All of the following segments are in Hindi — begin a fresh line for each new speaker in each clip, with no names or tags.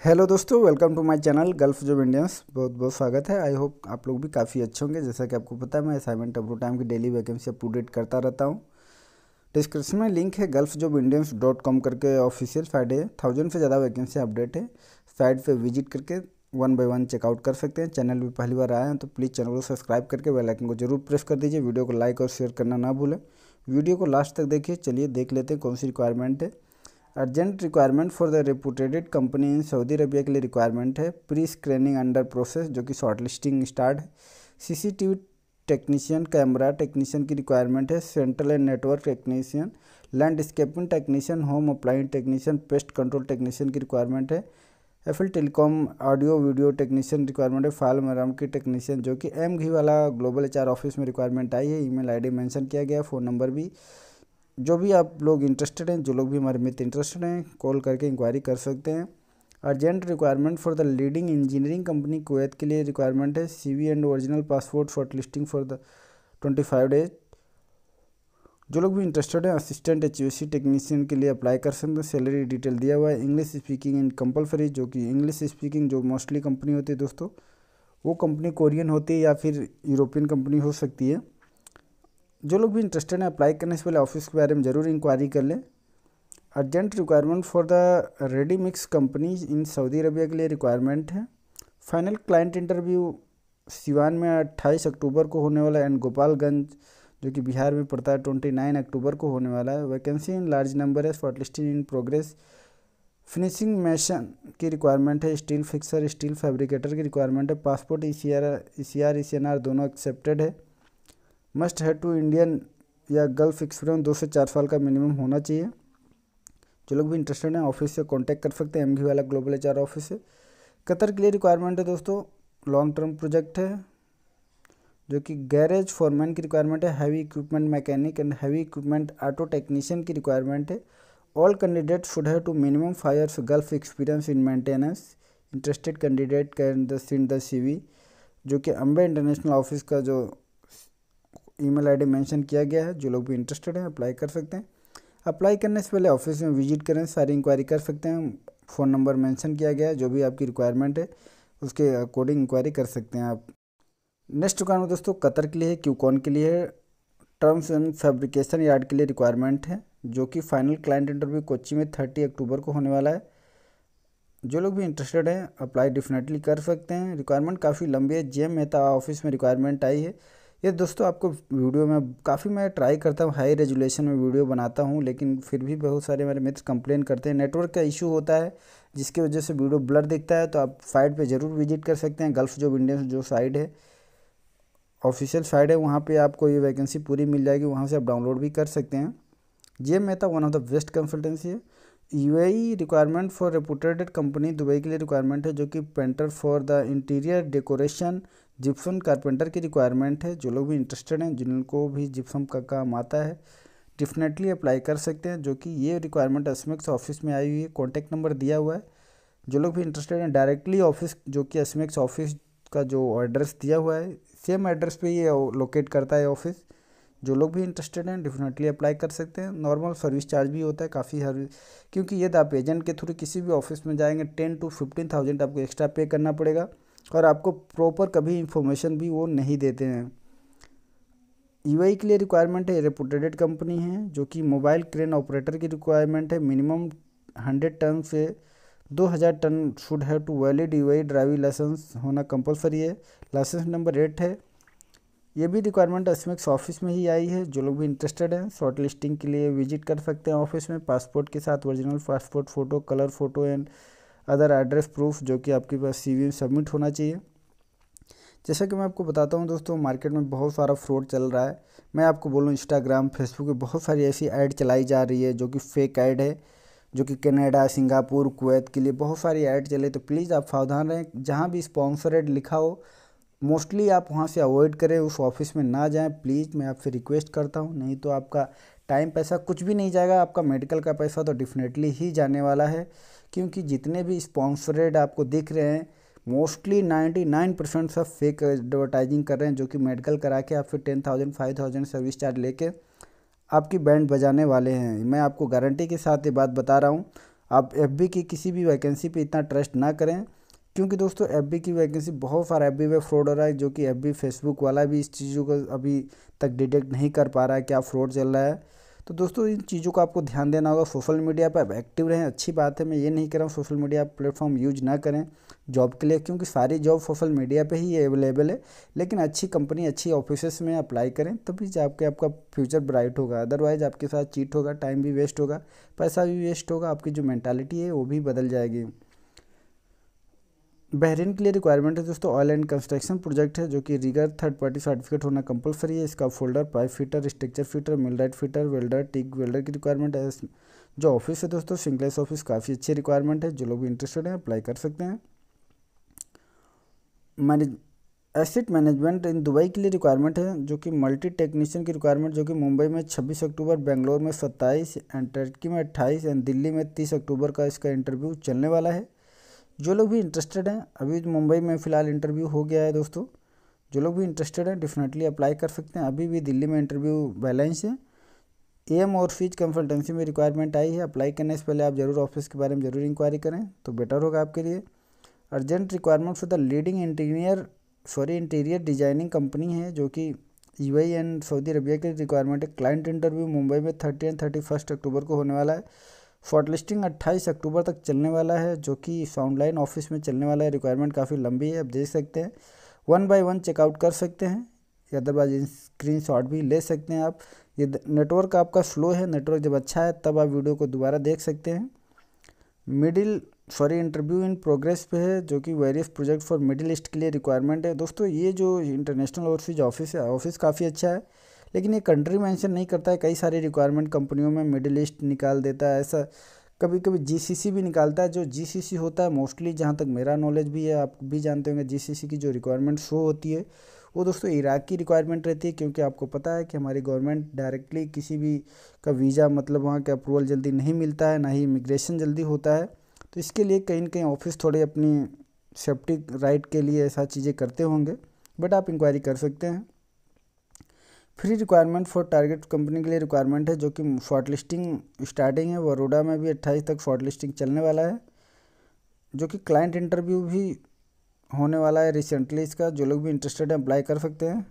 हेलो दोस्तों welcome to my channel Gulf job Indians बहुत बहुत स्वागत है। आई होप आप लोग भी काफ़ी अच्छे होंगे। जैसा कि आपको पता है, मैं असाइनमेंट अपू टाइम की डेली वैकेंसी अप टू करता रहता हूँ। डिस्क्रिप्शन में लिंक है Gulf job Indians dot com करके ऑफिशियल साइट है थाउज़ेंड से ज़्यादा वैकेंसी अपडेट है। साइट पर विज़िट करके one by one check out कर सकते हैं। चैनल भी पहली बार आए हैं तो प्लीज़ चैनल को सब्सक्राइब करके बेल आइकन को ज़रूर प्रेस कर दीजिए। वीडियो को लाइक और शेयर करना ना भूलें। वीडियो को लास्ट तक देखिए। चलिए देख लेते हैं कौन सी रिक्वायरमेंट है। Urgent requirement for the reputed company in Saudi Arabia के लिए रिक्वायरमेंट है। प्री स्क्रीनिंग अंडर प्रोसेस जो कि शॉर्ट लिस्टिंग स्टार्ट है सीसीटीवी टेक्नीशियन कैमरा टेक्नीशियन की रिक्वायरमेंट है। Central and network technician landscaping technician home appliance technician pest control technician की रिक्वायरमेंट है। Eiffel telecom audio video technician requirement है। फ़ाइल मराम की टेक्नीशियन जो कि एम घी वाला ग्लोबल एचआर ऑफ़िस में रिक्वायरमेंट आई है। ईमेल आईडी मेंशन किया गया फ़ोन नंबर भी। जो भी आप लोग इंटरेस्टेड हैं, जो लोग भी हमारे मित्र इंटरेस्टेड हैं कॉल करके इंक्वायरी कर सकते हैं। Urgent requirement for the leading engineering company Kuwait के लिए रिक्वायरमेंट है। C V and original passport short listing for the twenty five days जो लोग भी इंटरेस्टेड हैं assistant H U C technician के लिए अप्लाई कर सकते हैं। सैलरी डिटेल दिया हुआ है। इंग्लिश स्पीकिंग इन कंपलसरी जो कि इंग्लिश स्पीकिंग जो मोस्टली कंपनी होती है दोस्तों, वो कंपनी कोरियन होती है या फिर यूरोपियन कंपनी हो सकती है। जो लोग भी इंटरेस्टेड हैं अप्लाई करने से पहले ऑफ़िस के बारे में ज़रूर इंक्वायरी कर लें। Urgent requirement for the ready mix companies in Saudi Arabia के लिए रिक्वायरमेंट है। फाइनल क्लाइंट इंटरव्यू सिवान में अट्ठाईस अक्टूबर को होने वाला है एंड गोपालगंज जो कि बिहार में पड़ता है ट्वेंटी नाइन अक्टूबर को होने वाला है। वैकेंसी इन लार्ज नंबर है short listing in progress finishing mason की रिक्वायरमेंट है स्टील फिक्सर स्टील फैब्रिकेटर की रिक्वायरमेंट है। Passport E C R E C R E C N R दोनों एक्सेप्टेड है। मस्ट है टू इंडियन या गल्फ एक्सपीरियंस दो से चार साल का मिनिमम होना चाहिए। जो लोग भी इंटरेस्टेड हैं ऑफ़िस से कांटेक्ट कर सकते हैं एम वाला ग्लोबल एच ऑफ़िस से। कतर के लिए रिक्वायरमेंट है दोस्तों लॉन्ग टर्म प्रोजेक्ट है, जो कि गैरेज फॉरमैन की रिक्वायरमेंट है heavy equipment mechanic and heavy equipment auto technician की रिक्वायरमेंट है। All candidate should have to minimum five years Gulf experience in maintenance interested candidate can the send the C जो कि अम्बे इंटरनेशनल ऑफ़िस का जो ईमेल आईडी मेंशन किया गया है, जो लोग भी इंटरेस्टेड हैं अप्लाई कर सकते हैं। अप्लाई करने से पहले ऑफ़िस में विज़िट करें, सारी इंक्वायरी कर सकते हैं। फ़ोन नंबर मेंशन किया गया है, जो भी आपकी रिक्वायरमेंट है, उसके अकॉर्डिंग इंक्वायरी कर सकते हैं आप। नेक्स्ट रिक्वायरमेंट दोस्तों, कतर के लिए है क्यूकॉन के लिए है। टर्म्स एंड फैब्रिकेशन यार्ड के लिए रिक्वायरमेंट है, जो कि फाइनल क्लाइंट इंटरव्यू कोची में थर्टी अक्टूबर को होने वाला है। जो लोग भी इंटरेस्टेड हैं अप्लाई डेफिनेटली कर सकते हैं। रिक्वायरमेंट काफ़ी लंबी है जे मेहता ऑफ़िस में रिक्वायरमेंट आई है। ये दोस्तों आपको वीडियो में काफ़ी मैं ट्राई करता हूँ हाई रेजुलेशन में वीडियो बनाता हूँ, लेकिन फिर भी बहुत सारे मेरे मित्र कंप्लेन करते हैं। नेटवर्क का इशू होता है, जिसकी वजह से वीडियो ब्लर दिखता है तो आप साइट पे ज़रूर विज़िट कर सकते हैं। गल्फ जो इंडियन जो साइड है ऑफिशियल साइड है, वहाँ पर आपको ये वैकेंसी पूरी मिल जाएगी। वहाँ से आप डाउनलोड भी कर सकते हैं। J Mehta one of the best consultancy है। You requirement for reputed company Dubai के लिए रिक्वायरमेंट है, जो कि painter for the interior decoration gypsum carpenter की रिक्वायरमेंट है। जो लोग भी इंटरेस्टेड हैं, जिनको भी जिप्सम का काम आता है डेफिनेटली अप्लाई कर सकते हैं। जो कि ये रिक्वायरमेंट एसमेक्स ऑफ़िस में आई हुई है। कॉन्टैक्ट नंबर दिया हुआ है। जो लोग भी इंटरेस्टेड हैं डायरेक्टली ऑफ़िस जो कि एसमेक्स ऑफ़िस का जो एड्रेस दिया हुआ है सेम एड्रेस पे ये लोकेट करता है ऑफ़िस जो लोग भी इंटरेस्टेड हैं डेफिनेटली अप्लाई कर सकते हैं। नॉर्मल सर्विस चार्ज भी होता है, काफ़ी हर, क्योंकि यदि आप एजेंट के थ्रू किसी भी ऑफ़िस में जाएँगे टेन टू फिफ्टीन थाउज़ेंड आपको एक्स्ट्रा पे करना पड़ेगा। और आपको प्रॉपर कभी इंफॉर्मेशन भी वो नहीं देते हैं। यूआई के लिए रिक्वायरमेंट है रेपुटेटेड कंपनी है, जो कि मोबाइल क्रेन ऑपरेटर की रिक्वायरमेंट है। मिनिमम हंड्रेड टन से दो हज़ार ton should have to valid UAE driving licence होना कंपलसरी है। लाइसेंस नंबर एट है। ये भी रिक्वायरमेंट एसमेक्स ऑफ़िस में ही आई है। जो लोग भी इंटरेस्टेड हैं शॉर्ट लिस्टिंग के लिए विज़िट कर सकते हैं ऑफ़िस में। पासपोर्ट के साथ original passport photo colour photo and other address proof जो कि आपके पास सी सबमिट होना चाहिए। जैसा कि मैं आपको बताता हूँ दोस्तों मार्केट में बहुत सारा फ्रॉड चल रहा है। मैं आपको बोलूँ इंस्टाग्राम फेसबुक पे बहुत सारी ऐसी ऐड चलाई जा रही है जो कि फेक ऐड है, जो कि कनाडा सिंगापुर कुवैत के लिए बहुत सारी ऐड चले तो प्लीज़ आप सावधान रहें। जहाँ भी स्पॉन्सरेड लिखा हो मोस्टली आप वहाँ से अवॉइड करें। उस ऑफ़िस में ना जाएँ। प्लीज़ मैं आपसे रिक्वेस्ट करता हूँ, नहीं तो आपका टाइम पैसा कुछ भी नहीं जाएगा, आपका मेडिकल का पैसा तो डेफिनेटली ही जाने वाला है। क्योंकि जितने भी स्पॉन्सरेड आपको दिख रहे हैं मोस्टली नाइन्टी नाइन परसेंट सब फेक एडवर्टाइजिंग कर रहे हैं, जो कि मेडिकल करा के आप फिर ten thousand five thousand service charge लेके आपकी बैंड बजाने वाले हैं। मैं आपको गारंटी के साथ ये बात बता रहा हूँ, आप एफ़ बी की किसी भी वैकेंसी पे इतना ट्रस्ट ना करें। क्योंकि दोस्तों एफ़ बी की वैकेंसी बहुत सारा एफ़ बी में फ्रॉड हो रहा है, जो कि एफ़ बी फेसबुक वाला भी इस चीज़ों को अभी तक डिटेक्ट नहीं कर पा रहा है क्या फ्रॉड चल रहा है। तो दोस्तों, इन चीज़ों को आपको ध्यान देना होगा। सोशल मीडिया पर आप एक्टिव रहें, अच्छी बात है। मैं ये नहीं कह रहा हूँ, सोशल मीडिया प्लेटफॉर्म यूज़ ना करें जॉब के लिए, क्योंकि सारी जॉब सोशल मीडिया पे ही अवेलेबल है। लेकिन अच्छी कंपनी, अच्छी ऑफ़िस में अप्लाई करें, तभी जाके आपका फ्यूचर ब्राइट होगा। अदरवाइज़ आपके साथ चीट होगा, टाइम भी वेस्ट होगा, पैसा भी वेस्ट होगा, आपकी जो मैंटालिटी है वो भी बदल जाएगी। बहरीन के लिए रिक्वायरमेंट है दोस्तों ऑयल एंड कंस्ट्रक्शन प्रोजेक्ट है, जो कि रिगर थर्ड पार्टी सर्टिफिकेट होना कंपलसरी है। इसका folder pipe fitter structure fitter millwright fitter welder TIG welder की रिक्वायरमेंट है। जो ऑफ़िस है दोस्तों सिंगलेस ऑफ़िस काफ़ी अच्छी रिक्वायरमेंट है, जो लोग भी इंटरेस्टेड हैं अप्लाई कर सकते हैं। Manage acid management in Dubai के लिए रिक्वायरमेंट है, जो कि मल्टी टेक्नीशियन की रिक्वायरमेंट जो कि मुंबई में 26 अक्टूबर, बेंगलोर में 27 एंड टर्की में 28 एंड दिल्ली में 30 अक्टूबर का इसका इंटरव्यू चलने वाला है। जो लोग भी इंटरेस्टेड हैं, अभी मुंबई में फ़िलहाल इंटरव्यू हो गया है दोस्तों। जो लोग भी इंटरेस्टेड हैं डेफिनेटली अप्लाई कर सकते हैं। अभी भी दिल्ली में इंटरव्यू बैलेंस है। एम और फीज कंसल्टेंसी में रिक्वायरमेंट आई है। अप्लाई करने से पहले आप ज़रूर ऑफ़िस के बारे में ज़रूर इंक्वायरी करें तो बेटर होगा आपके लिए। Urgent requirement for the leading interior sorry interior designing company है, जो कि यू एंड सऊदी अरबिया की रिक्वायरमेंट है। क्लाइंट इंटरव्यू मुंबई में thirty and thirty first October को होने वाला है। शॉर्ट लिस्टिंग अट्ठाईस अक्टूबर तक चलने वाला है, जो कि साउंड लाइन ऑफ़िस में चलने वाला है। रिक्वायरमेंट काफ़ी लंबी है, आप देख सकते हैं। वन बाय वन चेकआउट कर सकते हैं अदरवाइज़ स्क्रीन शॉट भी ले सकते हैं आप। ये नेटवर्क आपका स्लो है, नेटवर्क जब अच्छा है, तब आप वीडियो को दोबारा देख सकते हैं। Middle, sorry, interview in progress पे है, जो कि various project for Middle East के लिए रिक्वायरमेंट है। दोस्तों, ये जो इंटरनेशनल ओवरसीज ऑफ़िस है, ऑफ़िस काफ़ी अच्छा है। लेकिन ये कंट्री मेंशन नहीं करता है, कई सारी रिक्वायरमेंट कंपनियों में मिडिल ईस्ट निकाल देता है, ऐसा कभी कभी जीसीसी भी निकालता है, जो जीसीसी होता है मोस्टली जहाँ तक मेरा नॉलेज भी है, आप भी जानते होंगे जीसीसी की जो रिक्वायरमेंट शो होती है, वो दोस्तों इराक की रिक्वायरमेंट रहती है, क्योंकि आपको पता है कि हमारी गवर्नमेंट डायरेक्टली किसी भी का वीज़ा मतलब वहाँ का अप्रूवल जल्दी नहीं मिलता है, ना ही इमिग्रेशन जल्दी होता है। तो इसके लिए कहीं ना कहीं ऑफ़िस थोड़े अपनी सेफ्टी राइट के लिए ऐसा चीज़ें करते होंगे बट आप इंक्वायरी कर सकते हैं। Free requirement for target company के लिए रिक्वायरमेंट है जो कि शॉर्ट लिस्टिंग स्टार्टिंग है। वरोडा में भी अट्ठाईस तक शॉर्ट लिस्टिंग चलने वाला है, जो कि क्लाइंट इंटरव्यू भी होने वाला है रिसेंटली इसका। जो लोग भी इंटरेस्टेड हैं अप्लाई कर सकते हैं।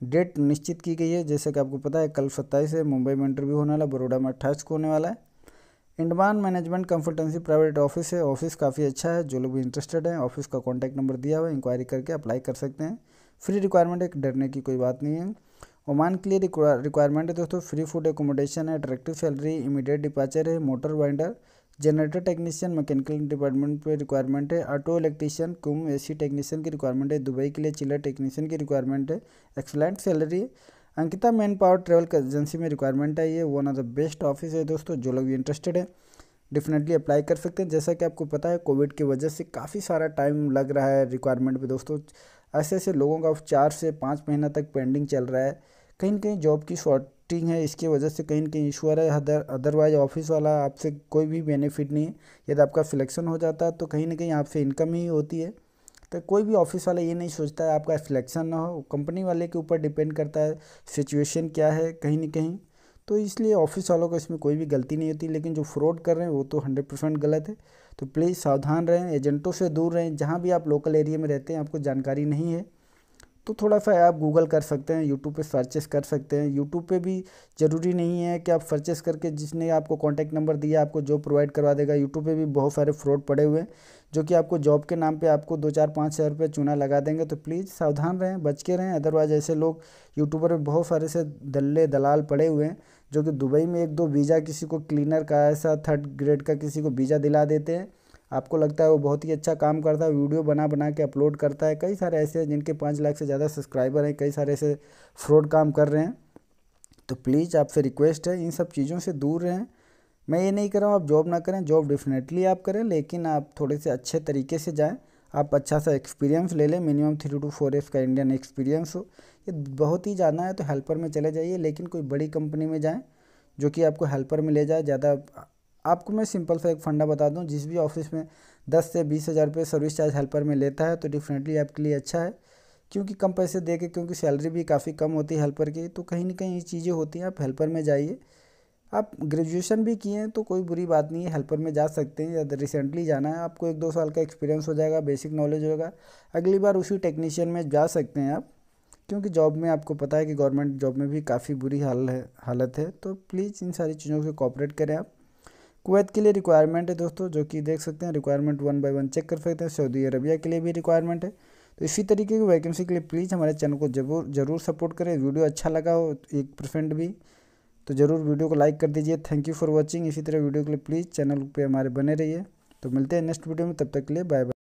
डेट निश्चित की गई है, जैसे कि आपको पता है, कल सत्ताईस है, मुंबई में इंटरव्यू होने वाला बड़ोड़ा में अट्ठाईस को होने वाला है। इंडमान मैनेजमेंट कंसल्टेंसी प्राइवेट ऑफ़िस है ऑफ़िस काफ़ी अच्छा है, जो लोग भी इंटरेस्टेड हैं ऑफ़िस का कॉन्टैक्ट नंबर दिया हुआ है इंक्वायरी करके अप्लाई कर सकते हैं। फ्री रिक्वायरमेंट एक डरने की कोई बात नहीं है। ओमान के लिए रिक्वायरमेंट है दोस्तों फ्री फ़ूड एकोमोडेशन है अट्रैक्टिव सैलरी इमीडिएट डिपाचर है motor winder generator technician mechanical department पे रिक्वायरमेंट है auto electrician cum AC technician की रिक्वायरमेंट है, दुबई के लिए चिलर टेक्नीशियन की रिक्वायरमेंट है excellent salary Ankita man power travel agency में रिक्वायरमेंट है ये one of the best office है दोस्तों, जो लोग भी इंटरेस्टेड है डेफिनेटली अप्लाई कर सकते हैं, जैसा कि आपको पता है कोविड की वजह से काफ़ी सारा टाइम लग रहा है रिक्वायरमेंट पे दोस्तों ऐसे ऐसे लोगों का चार से पाँच महीना तक पेंडिंग चल रहा है कहीं ना कहीं जॉब की शॉर्टिंग है, इसकी वजह से कहीं ना कहीं इशू आ रहा है। अदर अदरवाइज़ ऑफ़िस वाला आपसे कोई भी बेनिफिट नहीं है। यदि आपका सिलेक्शन हो जाता है तो कहीं ना कहीं आपसे इनकम ही होती है। तो कोई भी ऑफ़िस वाला ये नहीं सोचता है, आपका सिलेक्शन ना हो। कंपनी वाले के ऊपर डिपेंड करता है सिचुएशन क्या है कहीं ना कहीं। तो इसलिए ऑफ़िस वालों को इसमें कोई भी गलती नहीं होती, लेकिन जो फ्रॉड कर रहे हैं, वो तो हंड्रेड परसेंट गलत है। तो प्लीज़ सावधान रहें, एजेंटों से दूर रहें। जहाँ भी आप लोकल एरिया में रहते हैं, आपको जानकारी नहीं है। तो थोड़ा सा आप गूगल कर सकते हैं यूट्यूब पे सर्चेस कर सकते हैं। यूट्यूब पे भी ज़रूरी नहीं है कि आप सर्चेस करके जिसने आपको कॉन्टैक्ट नंबर दिया आपको जॉब प्रोवाइड करवा देगा। यूट्यूब पे भी बहुत सारे फ्रॉड पड़े हुए हैं, जो कि आपको जॉब के नाम पे आपको दो चार पाँच हज़ार रुपये चूना लगा देंगे। तो प्लीज़ सावधान रहें, बच के रहें। अदरवाइज़ ऐसे लोग यूट्यूबर में बहुत सारे से दल्ले दलाल पड़े हुए हैं, जो कि दुबई में एक दो वीज़ा किसी को क्लीनर का ऐसा थर्ड ग्रेड का किसी को वीज़ा दिला देते हैं। आपको लगता है वो बहुत ही अच्छा काम करता है, वीडियो बना बना के अपलोड करता है। कई सारे ऐसे हैं जिनके पाँच लाख से ज़्यादा सब्सक्राइबर हैं, कई सारे ऐसे फ्रॉड काम कर रहे हैं। तो प्लीज़ आपसे रिक्वेस्ट है, इन सब चीज़ों से दूर रहें। मैं ये नहीं कर रहा हूँ आप जॉब ना करें, जॉब डेफिनेटली आप करें, लेकिन आप थोड़े से अच्छे तरीके से जाएँ। आप अच्छा सा एक्सपीरियंस ले लें, minimum three two four years का इंडियन एक्सपीरियंस हो। ये बहुत ही ज़्यादा है तो हेल्पर में चले जाइए, लेकिन कोई बड़ी कंपनी में जाएँ जो कि आपको हेल्पर में ले जाए, ज़्यादा आपको मैं सिंपल सा एक फंडा बता दूँ, जिस भी ऑफ़िस में दस से बीस हज़ार रुपये सर्विस चार्ज हेल्पर में लेता है तो डेफिनेटली आपके लिए अच्छा है। क्योंकि कम पैसे दे के, क्योंकि सैलरी भी काफ़ी कम होती है हेल्पर की तो कहीं ना कहीं ये चीज़ें होती हैं, आप हेल्पर में जाइए। आप ग्रेजुएशन भी किए हैं तो कोई बुरी बात नहीं है हेल्पर में जा सकते हैं या रिसेंटली जाना है, आपको एक दो साल का एक्सपीरियंस हो जाएगा बेसिक नॉलेज होगा। अगली बार उसी टेक्नीशियन में जा सकते हैं आप, क्योंकि जॉब में आपको पता है कि गवर्नमेंट जॉब में भी काफ़ी बुरी हाल है, हालत है तो प्लीज़ इन सारी चीज़ों से कॉपरेट करें आप। कुवैत के लिए रिक्वायरमेंट है दोस्तों, जो कि देख सकते हैं requirement one by one check कर सकते हैं। सऊदी अरबिया के लिए भी रिक्वायरमेंट है। तो इसी तरीके की वैकेंसी के लिए प्लीज़ हमारे चैनल को ज़रूर ज़रूर सपोर्ट करें। वीडियो अच्छा लगा हो, एक परसेंट भी तो ज़रूर वीडियो को लाइक कर दीजिए। थैंक यू फॉर वॉचिंग इसी तरह वीडियो के लिए प्लीज़ चैनल पर हमारे बने रहिए। तो मिलते हैं नेक्स्ट वीडियो में। तब तक के लिए बाय बाय